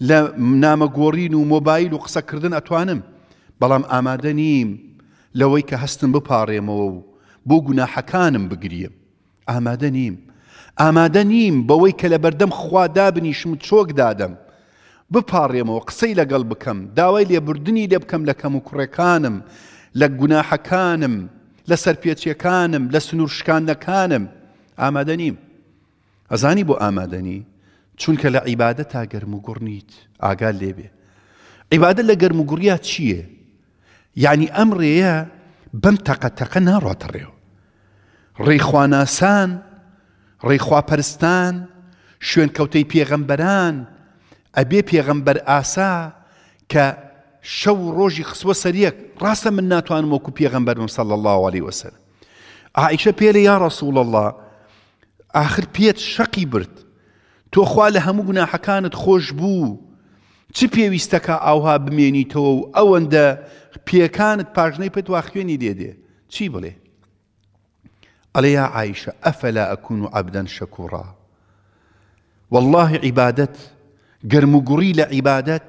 لە نامە گۆڕین و مۆبایل و قسە کردن ئەتوانم بەڵام ئامادە نیم لەوەی کە هەستم بپاڕێمەوە و بۆ گوناحەکانم بگریم ئامادە نیم ئامادە نیم بەوەی کە لە بەردەم خوا دابنیشم و چۆک دادەم بپاڕێمەوە قسەی لەگەڵ بکەم داوای لێبوردنی لێ بکەم لە کەم و کوڕەکانم لە گوناحەکانم لە سەرپێچیەکانم لە سنوور شکاندەکانم ئامادە نیم ئەزانی بۆ ئامادە نی؟ چونکە لە عیبادەتا گەرموگوڕ نیت، ئاگات لێ بێ. عیبادەت لە گەرموگوڕیا چییە؟ یەعنی ئەم ڕێیە بەم تەقە تەقە ناڕاتە ڕێوە. ڕێی خواناسان، ڕێی خواپەرستان، شوێنکەوتەی پێغەمبەران، ئەبێ پێغەمبەر ئاسا کە شەو و ڕۆژی خستووە سەر یەک، ڕاستە من ناتوانم وەکو پێغەمبەر بم صلی اللە علیه وسلم. عائشە پێلێ یا رسول اللە ئاخر پێت شەقی برد تۆ خوا لە هەموو گوناحەکانت خۆش بوو چ پێویستەکە ئاوها بمێنیتەوە و ئەوەندە پێکانت پاژنەی پێت وا خوێنی لێ دێ چی بڵێ ئەڵێ یا عیشە ئەفەلا ئەکون و عبدەن شەکوڕا واللهی عیبادەت گەرم و گوڕی لە عیبادەت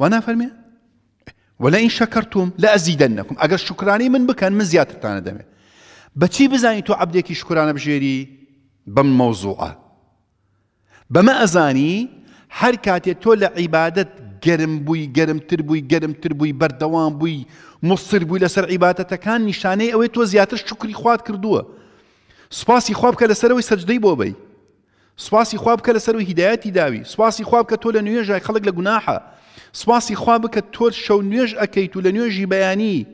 وا نافەرمێ ولا ان شکرتم لا ازیدنکم ئەگەر شکرانی من بکەن من زیاترتانە دەمێ بەچی بزانین تۆ عبدێکی شکرانە بژێری بەم مەوزوعە بەمە ئەزانی هەر کاتێ تۆ لە عیبادت گەرم بووی گەرمتر بووی گەرمتر بووی بەردەوام بووی مصر بووی لەسەر عیباتەتەکان نیشانەی ئەوەی تۆ زیاتر شکری خوات کردووە سپاسی خواب بکە لەسەرەوەی سەجدەی بۆ بی سوپاسی خوا بکە لەسەروی هیدایەتی داوی سوپاسی خوا بکە تۆ لە نوێژای خەڵک لە گوناحە سوپاسی خوا بکە تۆ شەو نوێژ ئەکەیت و لە نوێژی بەیانی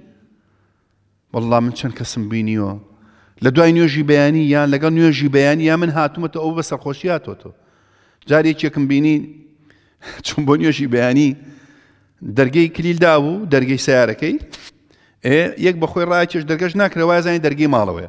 والله من چەند کەسم بینیوە لە دوای نوێژی بەیانی یان لەگەڵ نوێژی بەیانی یا من هاتوومەتە ئەو بە سەرخۆشی هاتۆتۆ جارێکێکم بینی چون بۆ نوێژی بەیانی دەرگەی کلیل دابوو دەرگەی سیارەکەی یەک بەخۆی ڕاکێش دەرگەش ناکرەوە زانانی دەرگەی ماڵەوەە